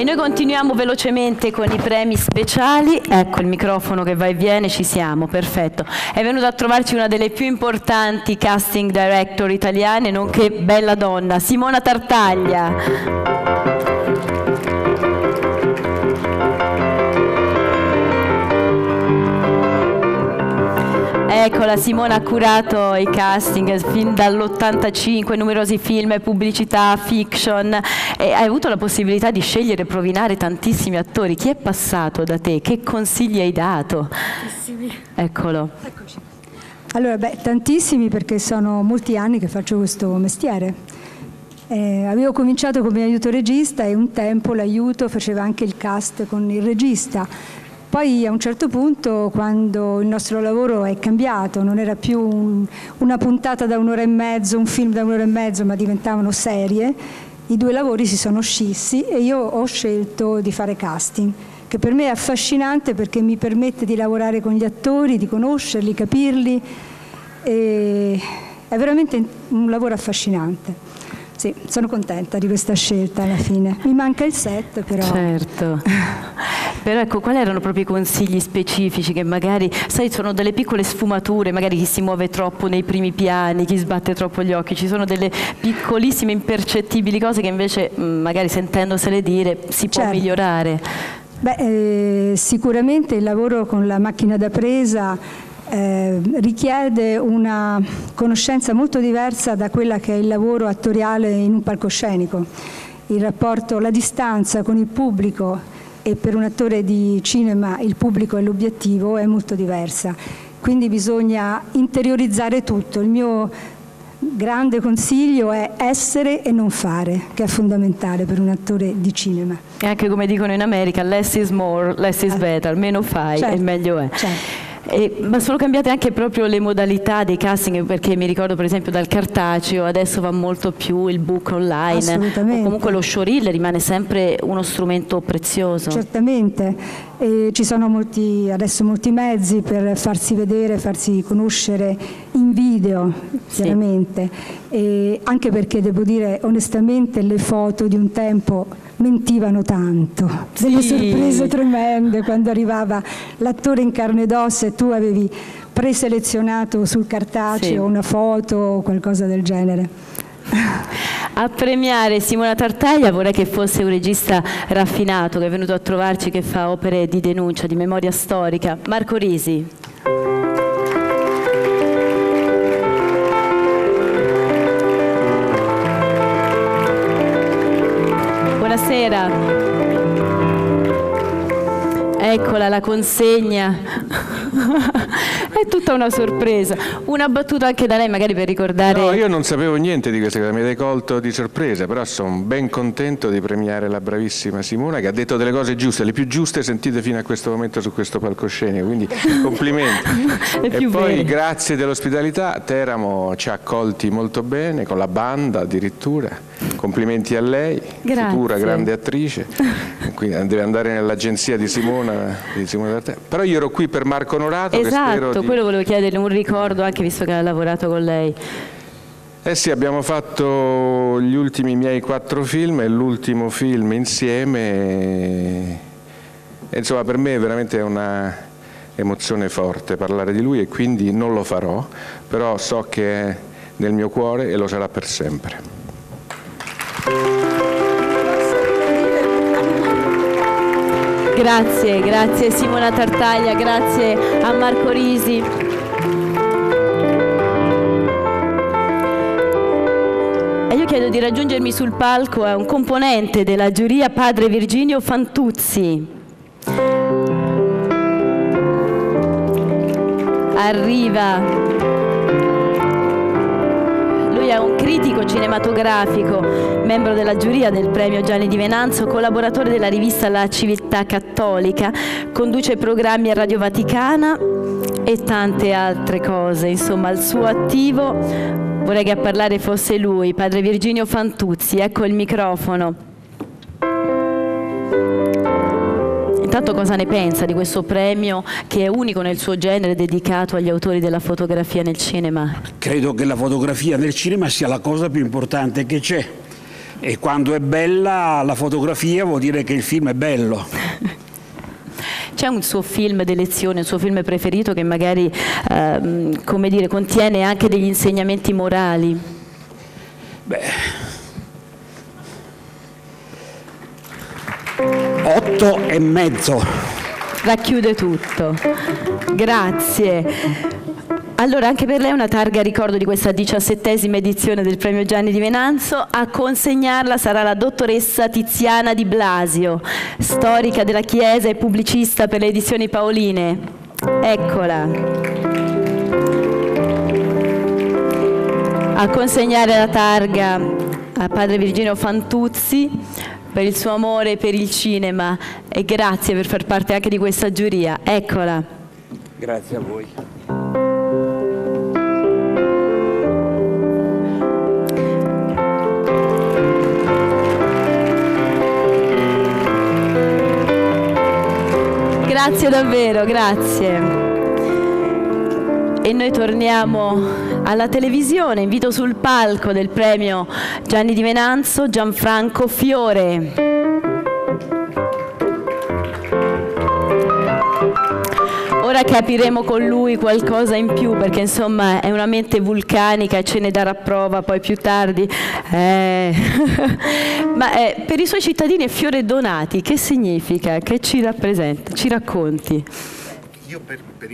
E noi continuiamo velocemente con i premi speciali. Ecco il microfono che va e viene, ci siamo, perfetto. È venuta a trovarci una delle più importanti casting director italiane, nonché bella donna, Simona Tartaglia. Ecco, la Simona ha curato i casting fin dall'85, numerosi film, pubblicità, fiction e hai avuto la possibilità di scegliere e provinare tantissimi attori. Chi è passato da te? Che consigli hai dato? Tantissimi. Eccolo. Eccoci. Allora, beh, tantissimi perché sono molti anni che faccio questo mestiere. Eh, avevo cominciato come aiuto regista e un tempo l'aiuto faceva anche il cast con il regista poi a un certo punto, quando il nostro lavoro è cambiato, non era più un, una puntata da un'ora e mezzo, un film da un'ora e mezzo, ma diventavano serie, i due lavori si sono scissi e io ho scelto di fare casting, che per me è affascinante perché mi permette di lavorare con gli attori, di conoscerli, capirli. è veramente un lavoro affascinante. Sì, sono contenta di questa scelta alla fine. Mi manca il set, però. Certo. però ecco, quali erano proprio i consigli specifici che magari, sai, sono delle piccole sfumature, magari chi si muove troppo nei primi piani, chi sbatte troppo gli occhi, ci sono delle piccolissime, impercettibili cose che invece, mm, magari sentendosele dire, si può certo. migliorare. Beh, eh, sicuramente il lavoro con la macchina da presa eh, richiede una conoscenza molto diversa da quella che è il lavoro attoriale in un palcoscenico. Il rapporto, la distanza con il pubblico e per un attore di cinema il pubblico è l'obiettivo è molto diversa. Quindi bisogna interiorizzare tutto. Il mio grande consiglio è essere e non fare, che è fondamentale per un attore di cinema. E anche come dicono in America, less is more, less is eh. better, meno fai certo, e meglio è. Certo. E, ma sono cambiate anche proprio le modalità dei casting perché mi ricordo per esempio dal cartaceo adesso va molto più il book online o comunque lo showreel rimane sempre uno strumento prezioso. Certamente, e ci sono molti, adesso molti mezzi per farsi vedere, farsi conoscere in video chiaramente sì. anche perché devo dire onestamente le foto di un tempo mentivano tanto, sì. delle sorprese tremende quando arrivava l'attore in carne ed ossa e tu avevi preselezionato sul cartaceo sì. una foto o qualcosa del genere. A premiare Simona Tartaglia vorrei che fosse un regista raffinato che è venuto a trovarci, che fa opere di denuncia, di memoria storica. Marco Risi. Eccola la consegna. È tutta una sorpresa. Una battuta anche da lei, magari per ricordare. No, io non sapevo niente di questa cosa, mi hai colto di sorpresa, però sono ben contento di premiare la bravissima Simona che ha detto delle cose giuste, le più giuste sentite fino a questo momento su questo palcoscenico, quindi complimenti. e poi bene. grazie dell'ospitalità, Teramo ci ha accolti molto bene, con la banda addirittura. Complimenti a lei, grazie. futura grande attrice, quindi deve andare nell'agenzia di Simona, di Simona Però io ero qui per Marco Onorato esatto, Esatto, quello volevo chiederle un ricordo anche visto che ha lavorato con lei. Eh sì, abbiamo fatto gli ultimi miei quattro film e l'ultimo film insieme. E, insomma, per me è veramente una emozione forte parlare di lui e quindi non lo farò, però so che è nel mio cuore e lo sarà per sempre. Grazie, grazie Simona Tartaglia, grazie a Marco Risi. E io chiedo di raggiungermi sul palco a un componente della giuria, padre Virginio Fantuzzi. Arriva è un critico cinematografico, membro della giuria del premio Gianni di Venanzo, collaboratore della rivista La Civiltà Cattolica, conduce programmi a Radio Vaticana e tante altre cose. Insomma, al suo attivo vorrei che a parlare fosse lui, padre Virginio Fantuzzi. Ecco il microfono. Intanto cosa ne pensa di questo premio che è unico nel suo genere dedicato agli autori della fotografia nel cinema? Credo che la fotografia nel cinema sia la cosa più importante che c'è e quando è bella la fotografia vuol dire che il film è bello. C'è un suo film d'elezione, un suo film preferito che magari ehm, come dire, contiene anche degli insegnamenti morali? Beh, otto e mezzo. Racchiude tutto. Grazie. Allora, anche per lei una targa ricordo di questa diciassettesima edizione del premio Gianni di Venanzo. A consegnarla sarà la dottoressa Tiziana Di Blasio, storica della Chiesa e pubblicista per le edizioni Paoline. Eccola. A consegnare la targa a padre Virginio Fantuzzi per il suo amore per il cinema e grazie per far parte anche di questa giuria. Eccola. Grazie a voi. Grazie davvero, grazie. E noi torniamo alla televisione, invito sul palco del premio Gianni Di Venanzo Gianfranco Fiore. Ora capiremo con lui qualcosa in più perché insomma è una mente vulcanica e ce ne darà prova poi più tardi. Eh. Ma eh, per i suoi cittadini è Fiore Donati, che significa? Che ci rappresenta? Ci racconti? Io per, per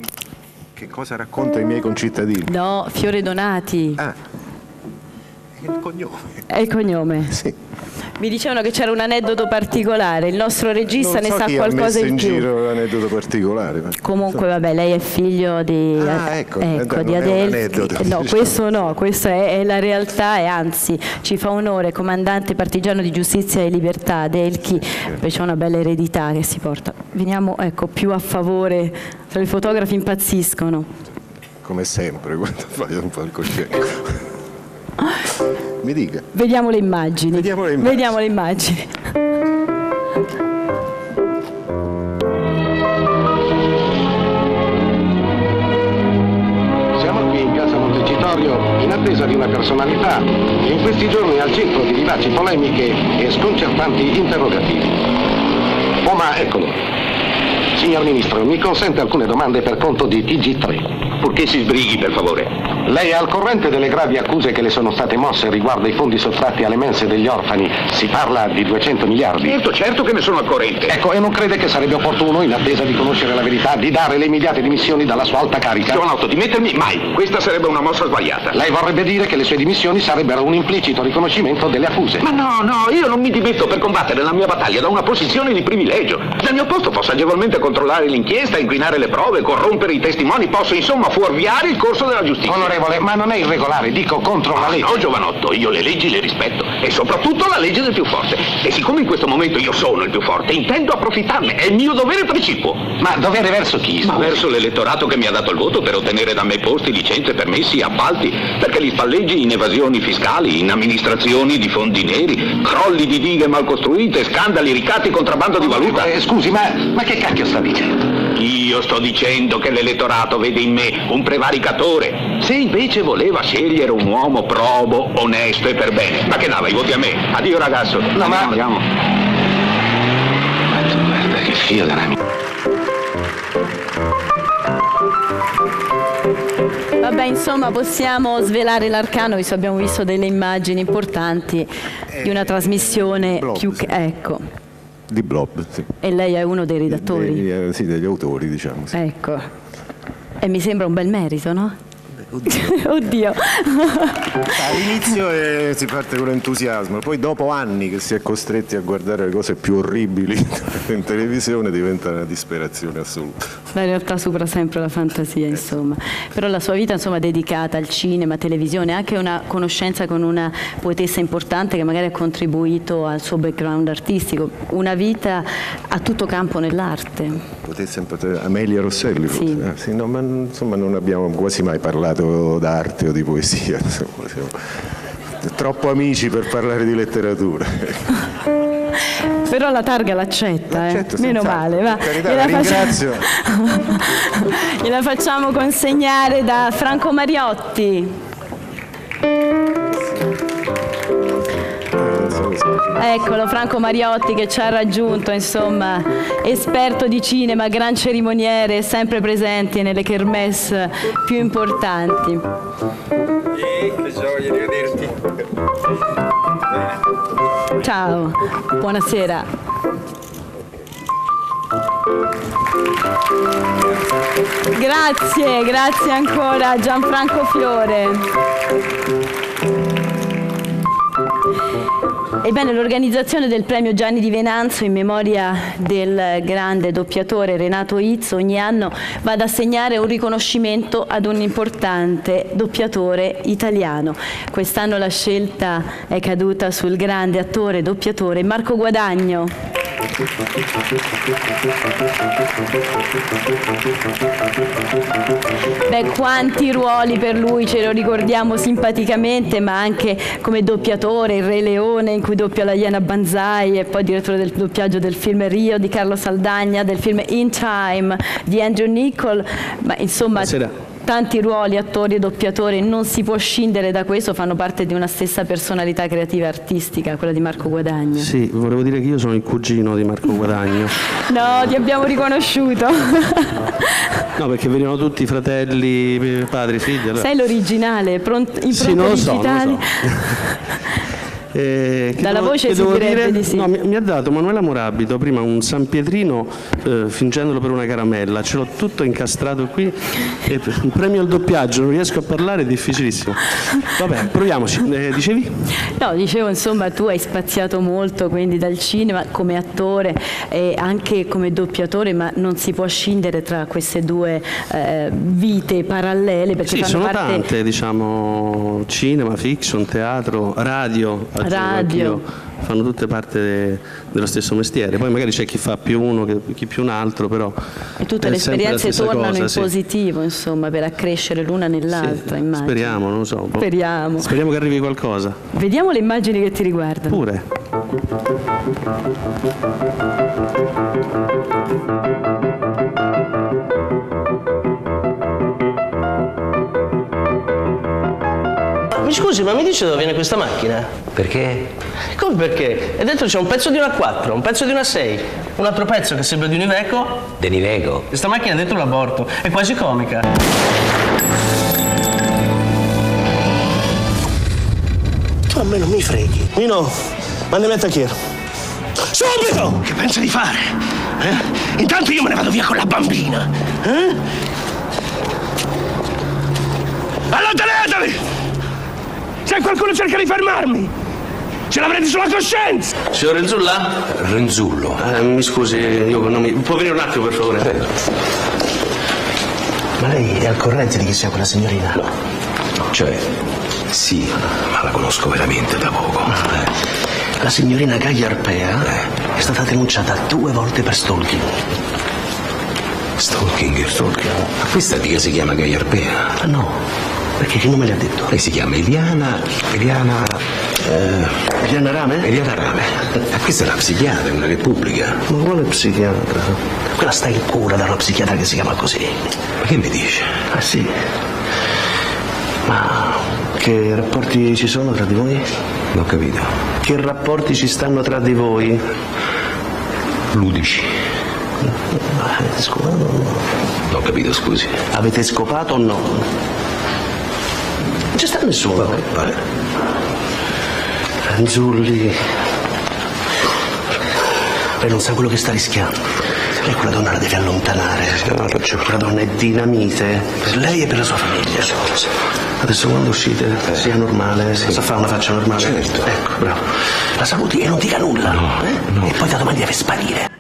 che cosa racconto ai miei concittadini? No, Fiore Donati. Ah, il cognome. È il cognome. Sì. Mi dicevano che c'era un aneddoto particolare, il nostro regista Non ne so sa qualcosa in in più. giro l'aneddoto particolare. Comunque, vabbè, lei è figlio di, Ah, ecco, eh, ecco, non di aneddoto, No, diciamo. questo no, questa è, è la realtà e anzi ci fa onore, comandante partigiano di giustizia e libertà Adelchi, invece ha una bella eredità che si porta. Veniamo ecco, più a favore, tra i fotografi impazziscono. Come sempre quando fai un palcoscenico. Mi dica. Vediamo le immagini. Vediamo le immagini. Vediamo le immagini. Siamo qui in piazza Montecitorio in attesa di una personalità che in questi giorni è al centro di vivaci polemiche e sconcertanti interrogativi. Oh ma eccolo. Signor Ministro, mi consente alcune domande per conto di TG3. Purché si sbrighi, per favore. Lei è al corrente delle gravi accuse che le sono state mosse riguardo ai fondi sottratti alle mense degli orfani? Si parla di 200 miliardi. Certo, certo che ne sono al corrente. Ecco, e non crede che sarebbe opportuno, in attesa di conoscere la verità, di dare le immediate dimissioni dalla sua alta carica? Giovanotto, dimettermi mai. Questa sarebbe una mossa sbagliata. Lei vorrebbe dire che le sue dimissioni sarebbero un implicito riconoscimento delle accuse. Ma no, no, io non mi dimetto per combattere la mia battaglia da una posizione di privilegio. Dal mio posto posso agevolmente controllare l'inchiesta, inquinare le prove, corrompere i testimoni, posso insomma fuorviare il corso della giustizia. Onorevole, ma non è irregolare, dico contro la Ah, legge. no, giovanotto, io le leggi le rispetto e soprattutto la legge del più forte. E siccome in questo momento io sono il più forte, intendo approfittarne, è il mio dovere precipuo. Ma dovere verso chi? Ma verso l'elettorato che mi ha dato il voto per ottenere da me posti, licenze, permessi, appalti, perché li spalleggi in evasioni fiscali, in amministrazioni di fondi neri, crolli di dighe mal costruite, scandali, ricatti, contrabbando di valuta. Eh, scusi, ma, ma che cacchio sta dicendo? Io sto dicendo che l'elettorato vede in me un prevaricatore. Se invece voleva scegliere un uomo probo, onesto e per bene, ma che dava i voti a me? Addio ragazzo. No, ma- andiamo. Guarda che figlio della mia. Vabbè, insomma, possiamo svelare l'arcano, visto che abbiamo visto delle immagini importanti di una trasmissione Blob, più che... Ecco, Di Blob, sì. e lei è uno dei redattori. Degli, eh, sì, degli autori, diciamo. Sì. Ecco. E mi sembra un bel merito, no? Oddio. All'inizio eh, si parte con entusiasmo, poi dopo anni che si è costretti a guardare le cose più orribili in televisione diventa una disperazione assoluta. La realtà supera sempre la fantasia, insomma. Però la sua vita, insomma, dedicata al cinema, televisione, anche una conoscenza con una poetessa importante che magari ha contribuito al suo background artistico. Una vita a tutto campo nell'arte. Potesse Amelia Rosselli, forse. Sì. Ah, sì, no, ma insomma non abbiamo quasi mai parlato d'arte o di poesia, insomma, siamo troppo amici per parlare di letteratura. Però la targa l'accetta, eh. Meno male. Va. Carità, Gliela la faccia- ringrazio. Gliela facciamo consegnare da Franco Mariotti. Eccolo, Franco Mariotti che ci ha raggiunto, insomma, esperto di cinema, gran cerimoniere, sempre presente nelle kermesse più importanti. che gioia di vederti. Ciao, buonasera. Grazie, grazie ancora a Gianfranco Fiore. Ebbene, l'organizzazione del premio Gianni di Venanzo in memoria del grande doppiatore Renato Izzo ogni anno va ad assegnare un riconoscimento ad un importante doppiatore italiano. Quest'anno la scelta è caduta sul grande attore doppiatore Marco Guadagno. Beh, quanti ruoli per lui, ce lo ricordiamo simpaticamente, ma anche come doppiatore, il Re Leone in cui doppia la Iena Banzai e poi direttore del doppiaggio del film Rio di Carlo Saldagna, del film In Time di Andrew Nichol, ma insomma Buonasera. Tanti ruoli, attori e doppiatori, non si può scindere da questo, fanno parte di una stessa personalità creativa e artistica, quella di Marco Guadagno. Sì, volevo dire che io sono il cugino di Marco Guadagno. No, ti abbiamo riconosciuto. No, perché venivano tutti fratelli, padri, figli. allora- Sei l'originale, pronto, impronte Sì, non lo so, non lo digitali. so. Eh, Dalla devo- voce che si direbbe dire? di sì. No, mi, mi ha dato Manuela Morabito prima un San Pietrino eh, fingendolo per una caramella, ce l'ho tutto incastrato qui e un premio al doppiaggio, non riesco a parlare, è difficilissimo. Vabbè, proviamoci. Eh, dicevi? No, dicevo, insomma, tu hai spaziato molto quindi dal cinema come attore e anche come doppiatore, ma non si può scindere tra queste due eh, vite parallele perché Sì, sono parte tante, diciamo, cinema, fiction, teatro, radio, Radio. fanno tutte parte de- dello stesso mestiere. Poi magari c'è chi fa più uno, chi più un altro, però e tutte le esperienze tornano cosa, in sì. positivo, insomma, per accrescere l'una nell'altra, Sì, immagino. Speriamo, non so. boh. Speriamo. Speriamo che arrivi qualcosa. Vediamo le immagini che ti riguardano. Pure. Scusi, ma mi dice dove viene questa macchina? Perché? Come perché? E dentro c'è un pezzo di una 4, un pezzo di una 6, un altro pezzo che sembra di un Iveco. Denivego. Questa macchina è dentro l'aborto, è quasi comica. Tu a me non mi freghi. Nino, mandami a tacchiere. Subito! Che pensa di fare? Eh? Intanto io me ne vado via con la bambina. Eh? Allontanatevi! Se qualcuno cerca di fermarmi, ce l'avrete sulla coscienza! Signor Renzulla? Renzullo. Eh, mi scusi, io con nomi. Può venire un attimo, per favore? Ma lei è al corrente di chi sia quella signorina? No. Cioè, sì, ma la conosco veramente da poco. La signorina Gaia Arpea è stata denunciata due volte per stalking. Stalking. Stalking. Ma questa mica si chiama Gaia Arpea. No, perché che nome le ha detto? Lei si chiama Eliana. Eliana. Eh, Eliana Rame? Eliana Rame. Ma questa è una psichiatra, una repubblica. Ma quale psichiatra? Quella sta in cura da una psichiatra che si chiama così. Ma che mi dice? Ah sì. Ma che rapporti ci sono tra di voi? Non ho capito. Che rapporti ci stanno tra di voi? Ludici. Avete scopato o no? Non ho capito, scusi. Avete scopato o no? Nessuno. Vabbè, vabbè. Anzulli. Lei non sa quello che sta rischiando. Lei quella donna la deve allontanare. Quella donna è dinamite per lei e per la sua famiglia. Adesso quando uscite sia normale, sa fare una faccia normale. Certo. Ecco, bravo. La saluti e non dica nulla. eh? E poi da domani deve sparire.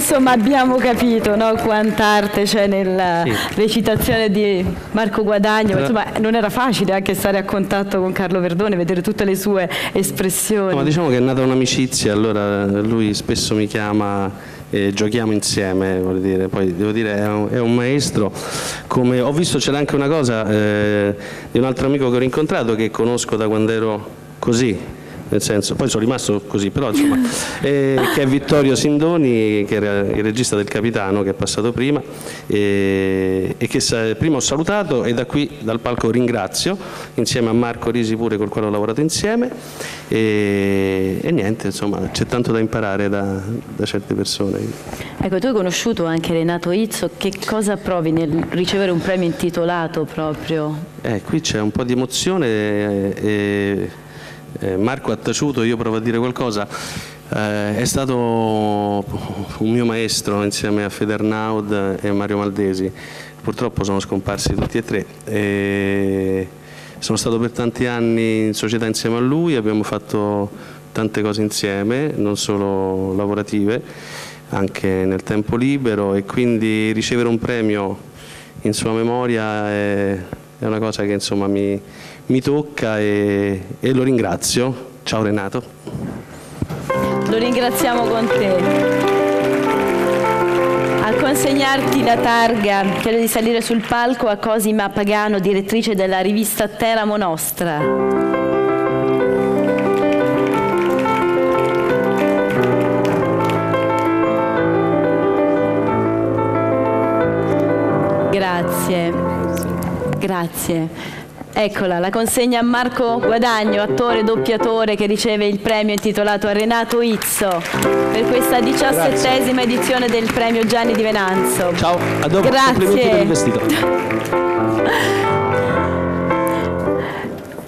Insomma, abbiamo capito no, quanta arte c'è nella recitazione di Marco Guadagno. Tra- Insomma, non era facile anche stare a contatto con Carlo Verdone, vedere tutte le sue espressioni. No, ma diciamo che è nata un'amicizia, allora lui spesso mi chiama e giochiamo insieme, dire. poi devo dire è un, è un maestro. Come, ho visto c'era anche una cosa eh, di un altro amico che ho rincontrato che conosco da quando ero così, nel senso, poi sono rimasto così, però insomma, eh, che è Vittorio Sindoni, che era il regista del Capitano, che è passato prima, eh, e che sa, prima ho salutato e da qui, dal palco ringrazio, insieme a Marco Risi pure col quale ho lavorato insieme, e, e niente, insomma, c'è tanto da imparare da, da certe persone. Ecco, tu hai conosciuto anche Renato Izzo, che cosa provi nel ricevere un premio intitolato proprio? Eh, qui c'è un po' di emozione e eh, Marco ha taciuto, io provo a dire qualcosa. Eh, è stato un mio maestro insieme a Federnaud e Mario Maldesi. Purtroppo sono scomparsi tutti e tre. E sono stato per tanti anni in società insieme a lui, abbiamo fatto tante cose insieme, non solo lavorative, anche nel tempo libero e quindi ricevere un premio in sua memoria è, è una cosa che insomma mi, mi tocca e, e lo ringrazio. Ciao Renato. Lo ringraziamo con te. A consegnarti la targa, chiedo di salire sul palco a Cosima Pagano, direttrice della rivista Teramo Nostra. Grazie, grazie. Eccola, la consegna a Marco Guadagno, attore doppiatore che riceve il premio intitolato a Renato Izzo per questa diciassettesima edizione del premio Gianni di Venanzo. Ciao, a dopo. Grazie. per il vestito.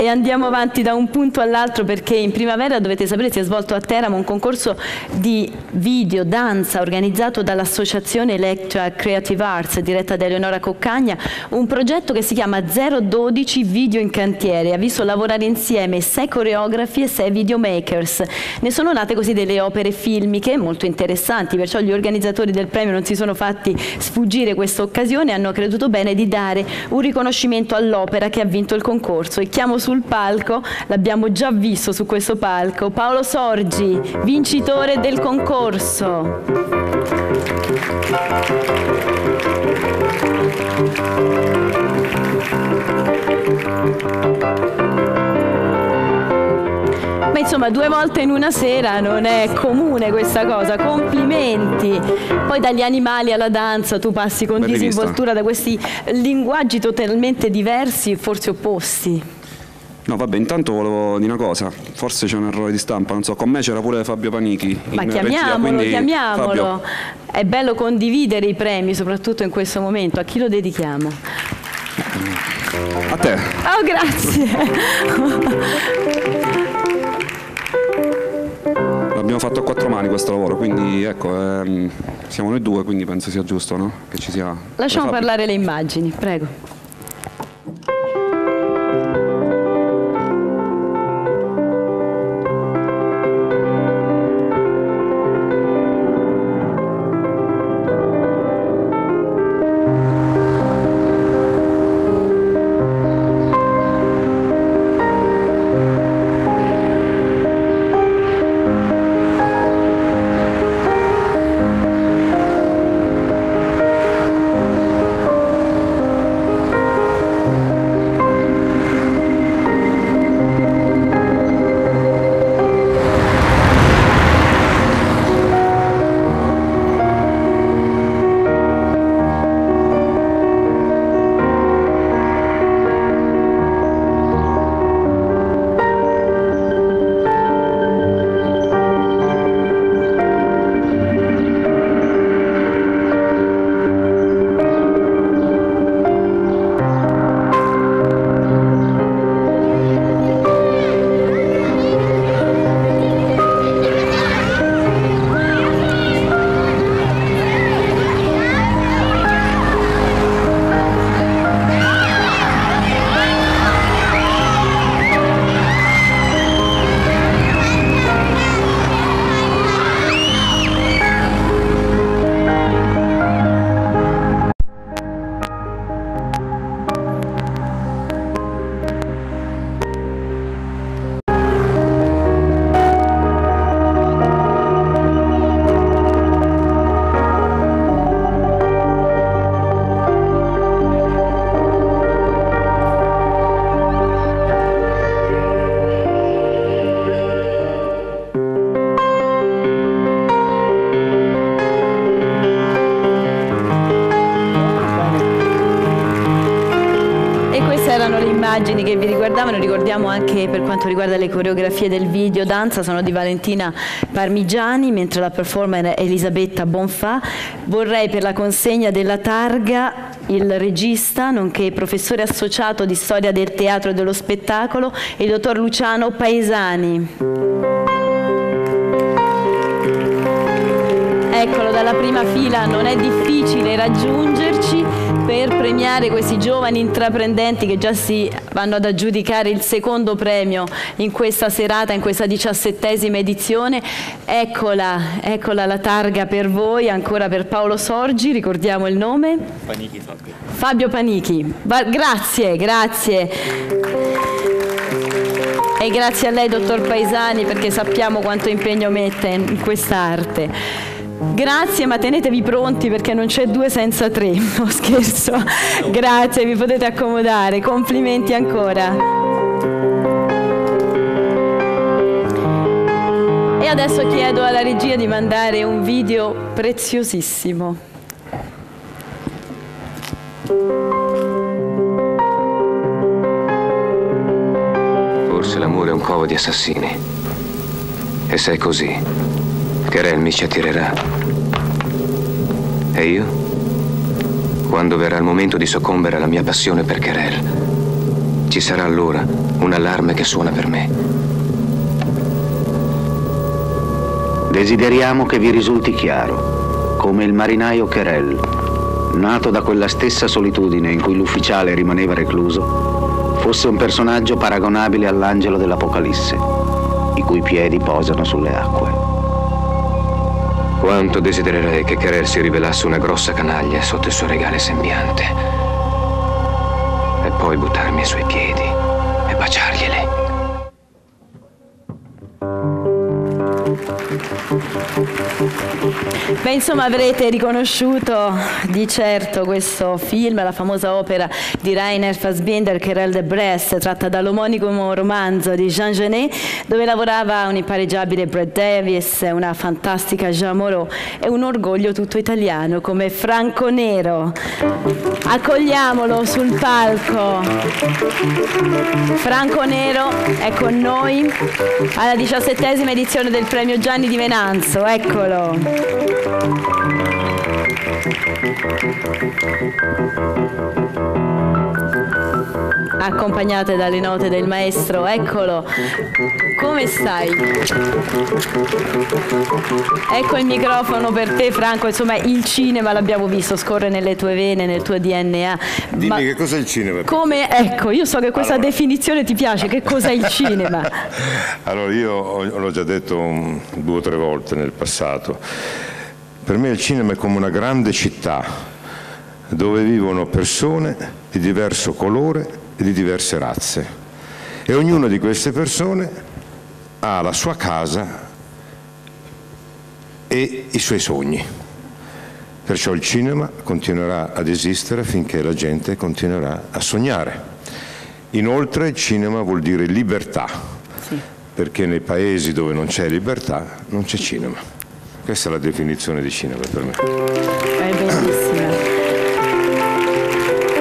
e andiamo avanti da un punto all'altro perché in primavera dovete sapere si è svolto a Teramo un concorso di video, danza organizzato dall'associazione Electra Creative Arts diretta da Eleonora Coccagna, un progetto che si chiama 012 Video in Cantiere, ha visto lavorare insieme sei coreografi e sei videomakers. Ne sono nate così delle opere filmiche molto interessanti, perciò gli organizzatori del premio non si sono fatti sfuggire questa occasione. E hanno creduto bene di dare un riconoscimento all'opera che ha vinto il concorso. E chiamo sul palco, l'abbiamo già visto su questo palco, Paolo Sorgi, vincitore del concorso. Ma insomma due volte in una sera non è comune questa cosa, complimenti. Poi dagli animali alla danza tu passi con disinvoltura da questi linguaggi totalmente diversi, forse opposti. No, vabbè, intanto volevo dire una cosa, forse c'è un errore di stampa, non so, con me c'era pure Fabio Panichi. Ma chiamiamolo, regia, chiamiamolo. Fabio, È bello condividere i premi, soprattutto in questo momento. A chi lo dedichiamo? a te. Oh, grazie. L'abbiamo fatto a quattro mani questo lavoro, quindi ecco, ehm, siamo noi due, quindi penso sia giusto, no? Che ci sia... Lasciamo parlare le immagini, prego. Immagini che vi riguardavano, ricordiamo anche per quanto riguarda le coreografie del video danza, sono di Valentina Parmigiani, mentre la performer è Elisabetta Bonfà. Vorrei per la consegna della targa il regista, nonché professore associato di storia del teatro e dello spettacolo, il dottor Luciano Paesani. Eccolo dalla prima fila, non è difficile raggiungerci per premiare questi giovani intraprendenti che già si vanno ad aggiudicare il secondo premio in questa serata, in questa diciassettesima edizione. Eccola, eccola la targa per voi, ancora per Paolo Sorgi, ricordiamo il nome? Panichi Fabio. Fabio Panichi. Va- grazie, grazie. E grazie a lei, dottor Paesani, perché sappiamo quanto impegno mette in quest'arte. Grazie, ma tenetevi pronti perché non c'è due senza tre. No, scherzo. Grazie, vi potete accomodare. Complimenti ancora. E adesso chiedo alla regia di mandare un video preziosissimo. Forse l'amore è un covo di assassini. E se è così, Kerel mi ci attirerà. E io? Quando verrà il momento di soccombere alla mia passione per Kerel, ci sarà allora un allarme che suona per me. Desideriamo che vi risulti chiaro, come il marinaio Kerel, nato da quella stessa solitudine in cui l'ufficiale rimaneva recluso, fosse un personaggio paragonabile all'angelo dell'Apocalisse, i cui piedi posano sulle acque. Quanto desidererei che Kerel si rivelasse una grossa canaglia sotto il suo regale sembiante. E poi buttarmi ai suoi piedi e baciarglieli. Beh, insomma, avrete riconosciuto di certo questo film, la famosa opera di Rainer Fassbinder, Kerel de Brest, tratta dall'omonimo romanzo di Jean Genet, dove lavorava un impareggiabile Brad Davis, una fantastica Jean Moreau e un orgoglio tutto italiano come Franco Nero. Accogliamolo sul palco. Franco Nero è con noi alla diciassettesima edizione del premio Gianni di Venanzo, eccolo. Accompagnate dalle note del maestro, eccolo. Come stai? Ecco il microfono per te Franco, insomma il cinema l'abbiamo visto, scorre nelle tue vene, nel tuo DNA. Dimmi Ma che cos'è il cinema? come, ecco, io so che questa Allora. definizione ti piace, che cos'è il cinema? Allora, io ho- l'ho già detto un- due o tre volte nel passato. Per me il cinema è come una grande città dove vivono persone di diverso colore e di diverse razze. E ognuna di queste persone ha la sua casa e i suoi sogni. Perciò il cinema continuerà ad esistere finché la gente continuerà a sognare. Inoltre il cinema vuol dire libertà, perché nei paesi dove non c'è libertà non c'è cinema. Questa è la definizione di cinema per me. È bellissima.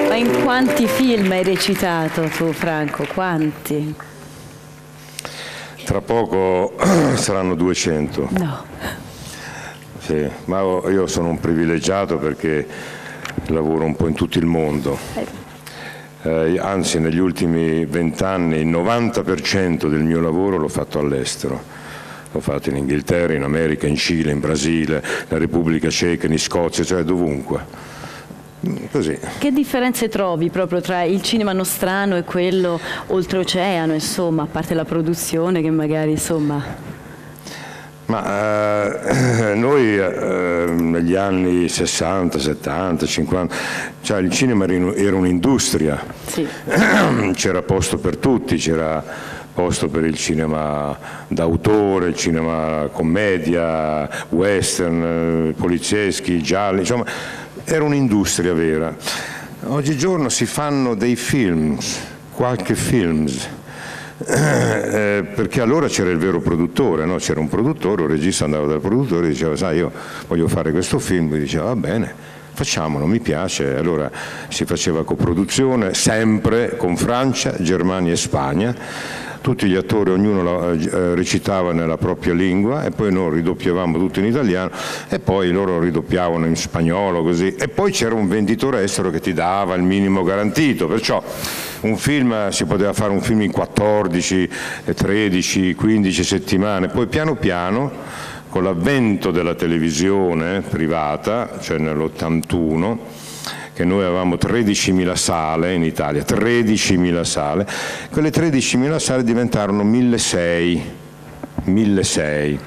Ma in quanti film hai recitato tu Franco? Quanti? Tra poco saranno 200. No. Sì, ma io sono un privilegiato perché lavoro un po' in tutto il mondo. Eh, anzi, negli ultimi vent'anni il 90% del mio lavoro l'ho fatto all'estero. L'ho fatto in Inghilterra, in America, in Cile, in Brasile, nella Repubblica Ceca, in Scozia, cioè dovunque. Mm, Così. Che differenze trovi proprio tra il cinema nostrano e quello oltreoceano, insomma, a parte la produzione che magari, insomma... Ma eh, noi eh, negli anni 60, 70, 50, cioè il cinema era in- era un'industria, c'era posto per tutti, c'era posto per il cinema d'autore, il cinema commedia, western, eh, polizieschi, gialli, insomma era un'industria vera. Oggigiorno si fanno dei films, qualche films, eh, perché allora c'era il vero produttore, no? c'era un produttore, un regista andava dal produttore e diceva sai io voglio fare questo film, lui diceva va bene, facciamolo, mi piace. Allora si faceva coproduzione sempre con Francia, Germania e Spagna tutti gli attori, ognuno eh, recitava nella propria lingua e poi noi ridoppiavamo tutto in italiano e poi loro ridoppiavano in spagnolo così. E poi c'era un venditore estero che ti dava il minimo garantito, perciò un film si poteva fare un film in 14, 13, 15 settimane, poi piano piano con l'avvento della televisione privata, cioè nell'81, che noi avevamo 13.000 sale in Italia, 13.000 sale, quelle 13.000 sale diventarono 1.600. 1.600.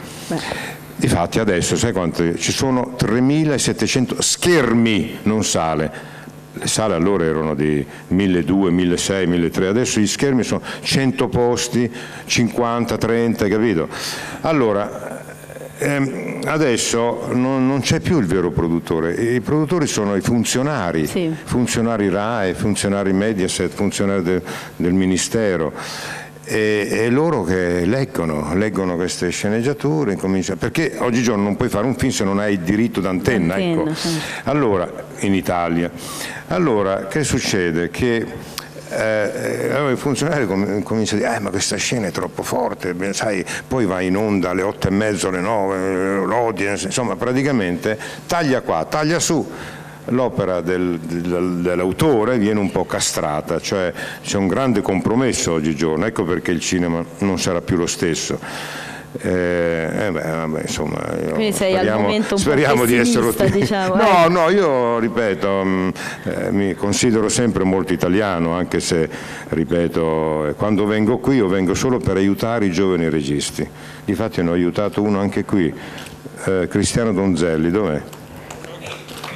Difatti adesso, sai quante? Ci sono 3.700 schermi, non sale. Le sale allora erano di 1.200, 1.600, 1.300, adesso gli schermi sono 100 posti, 50, 30, capito? Allora, eh, adesso non, non, c'è più il vero produttore, i produttori sono i funzionari, sì. funzionari RAE, funzionari Mediaset, funzionari de, del Ministero. E, e, loro che leggono, leggono queste sceneggiature, perché oggigiorno non puoi fare un film se non hai il diritto d'antenna. Ecco. Allora, in Italia. Allora, che succede? Che eh, allora il funzionario comincia a dire eh, ma questa scena è troppo forte, sai, poi va in onda alle otto e mezzo, alle nove, l'audience, insomma praticamente taglia qua, taglia su, l'opera del, del, dell'autore viene un po' castrata, cioè c'è un grande compromesso oggigiorno, ecco perché il cinema non sarà più lo stesso. Eh, eh beh, vabbè, insomma, Quindi sei speriamo, al momento un speriamo di essere ottimisti. Diciamo, no, eh. no, io ripeto, mh, mm, eh, mi considero sempre molto italiano, anche se, ripeto, eh, quando vengo qui io vengo solo per aiutare i giovani registi. Difatti ne ho aiutato uno anche qui, eh, Cristiano Donzelli, dov'è?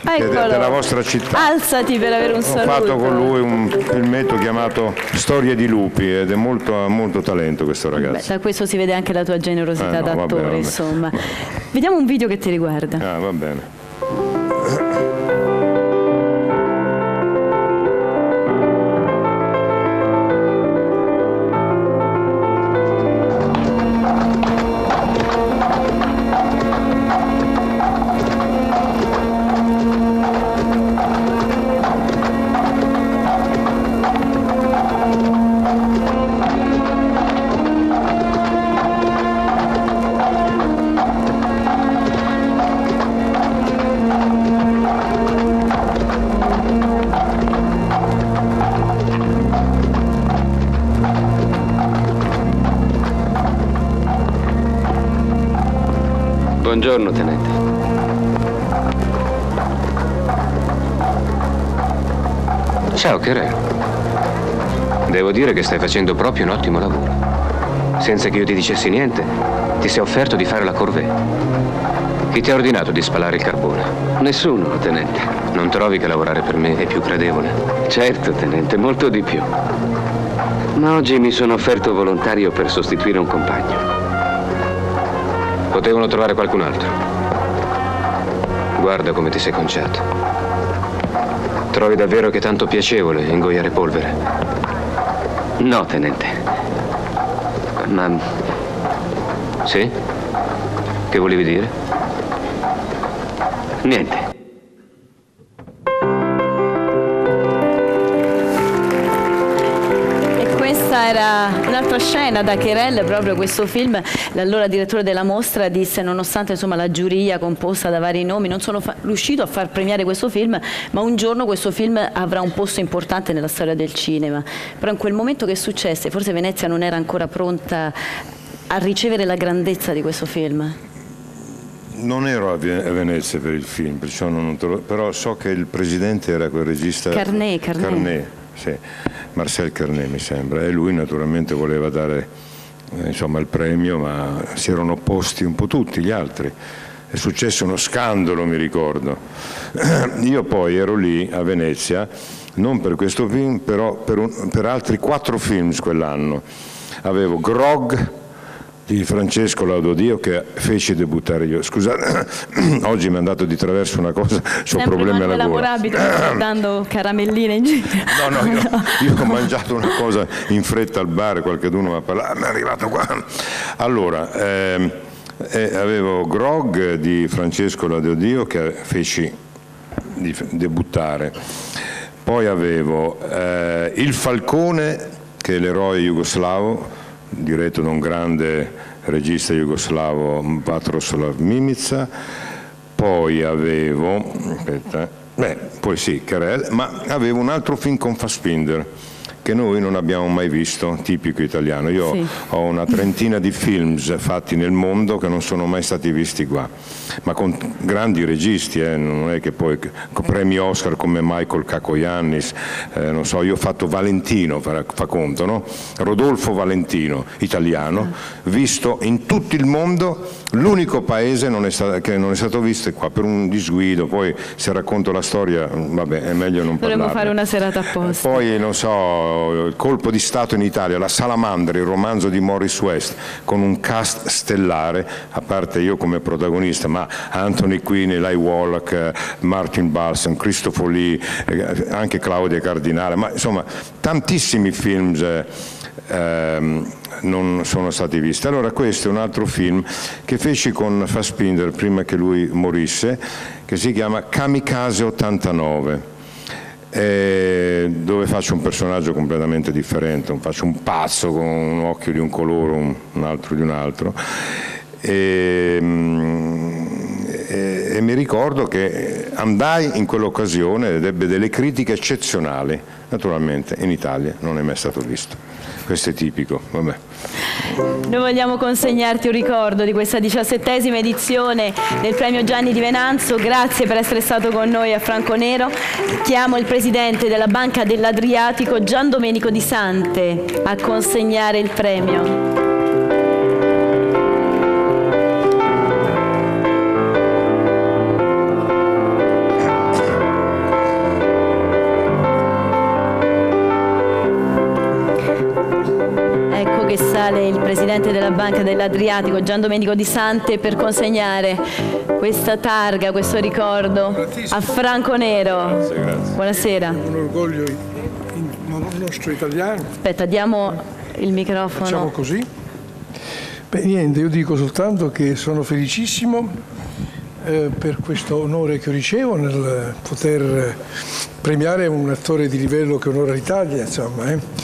Eccolo. della vostra città. Alzati per avere un saluto. Ho fatto con lui un filmetto chiamato Storie di lupi ed è molto, molto talento questo ragazzo. Beh, da questo si vede anche la tua generosità eh, no, d'attore, insomma. Vediamo un video che ti riguarda. Ah, va bene. Che stai facendo proprio un ottimo lavoro. Senza che io ti dicessi niente, ti sei offerto di fare la corvée. Chi ti ha ordinato di spalare il carbone? Nessuno, tenente. Non trovi che lavorare per me è più gradevole? Certo, tenente, molto di più. Ma oggi mi sono offerto volontario per sostituire un compagno. Potevano trovare qualcun altro. Guarda come ti sei conciato. Trovi davvero che è tanto piacevole ingoiare polvere? No, tenente. Ma... Sì? Che volevi dire? Niente. era scena da Cherel, proprio questo film, l'allora direttore della mostra disse nonostante insomma, la giuria composta da vari nomi non sono riuscito a far premiare questo film, ma un giorno questo film avrà un posto importante nella storia del cinema. Però in quel momento che successe, forse Venezia non era ancora pronta a ricevere la grandezza di questo film. Non ero a Venezia per il film, però so che il presidente era quel regista Carnet, Carnet. Carnet sì. Marcel Carnet mi sembra, e lui naturalmente voleva dare eh, insomma, il premio, ma si erano opposti un po' tutti gli altri. È successo uno scandalo, mi ricordo. Io poi ero lì a Venezia, non per questo film, però per, un, per altri quattro film quell'anno. Avevo Grog, di Francesco Laudodio che fece debuttare io. Scusate, oggi mi è andato di traverso una cosa, ho problemi alla gola. dando caramelline in giro. No, no, io, io, ho mangiato una cosa in fretta al bar, qualcuno mi ha parlato, mi è arrivato qua. Allora, ehm, eh, avevo Grog di Francesco Laudodio che feci di debuttare. Poi avevo eh, Il Falcone, che è l'eroe jugoslavo, diretto da un grande regista jugoslavo Vatroslav Mimica, poi avevo, aspetta, beh, poi sì, Carel, ma avevo un altro film con Fassbinder, che noi non abbiamo mai visto, tipico italiano. Io sì. ho una trentina di film fatti nel mondo che non sono mai stati visti qua, ma con grandi registi, eh, non è che poi premi Oscar come Michael Cacoiannis, eh, non so, io ho fatto Valentino, fa, fa conto, no? Rodolfo Valentino, italiano, visto in tutto il mondo, l'unico paese non stato, che non è stato visto è qua, per un disguido, poi se racconto la storia, vabbè, è meglio non parlare. Dovremmo fare una serata apposta. Poi, non so, il colpo di Stato in Italia, La Salamandra, il romanzo di Morris West, con un cast stellare, a parte io come protagonista, ma Anthony Quinn, Eli Wallach, Martin Balsam, Christopher Lee, eh, anche Claudia Cardinale, ma insomma tantissimi film eh, ehm, non sono stati visti. Allora questo è un altro film che feci con Fassbinder prima che lui morisse, che si chiama Kamikaze 89 eh, dove faccio un personaggio completamente differente, faccio un pazzo con un occhio di un colore, un, altro di un altro. E, e, mi ricordo che andai in quell'occasione ed ebbe delle critiche eccezionali, naturalmente in Italia non è mai stato visto questo è tipico. Vabbè. Noi vogliamo consegnarti un ricordo di questa diciassettesima edizione del premio Gianni di Venanzo. Grazie per essere stato con noi a Franco Nero. Chiamo il presidente della Banca dell'Adriatico, Gian Domenico Di Sante, a consegnare il premio. Sale il presidente della Banca dell'Adriatico, Gian Domenico Di Sante, per consegnare questa targa, questo ricordo a Franco Nero. Grazie, grazie. Buonasera. Un orgoglio nostro italiano. Aspetta, diamo il microfono. Facciamo così? Beh, niente, io dico soltanto che sono felicissimo eh, per questo onore che ricevo nel poter premiare un attore di livello che onora l'Italia, insomma. Eh.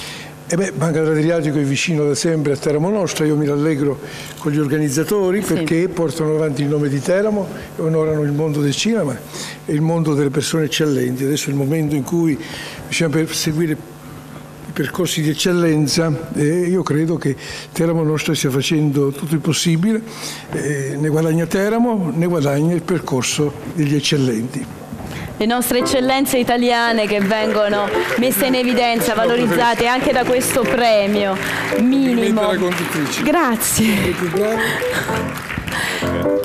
E beh, Banca dell'Adriatico è vicino da sempre a Teramo Nostra, io mi rallegro con gli organizzatori sì. perché portano avanti il nome di Teramo e onorano il mondo del cinema e il mondo delle persone eccellenti. Adesso è il momento in cui bisogna perseguire i percorsi di eccellenza e io credo che Teramo Nostra stia facendo tutto il possibile, eh, ne guadagna Teramo, ne guadagna il percorso degli eccellenti le nostre eccellenze italiane che vengono messe in evidenza, valorizzate anche da questo premio minimo. Grazie.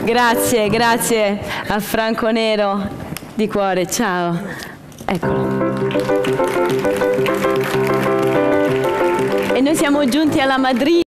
Grazie, grazie a Franco Nero di cuore, ciao. Eccolo. E noi siamo giunti alla Madrid.